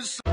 is. it's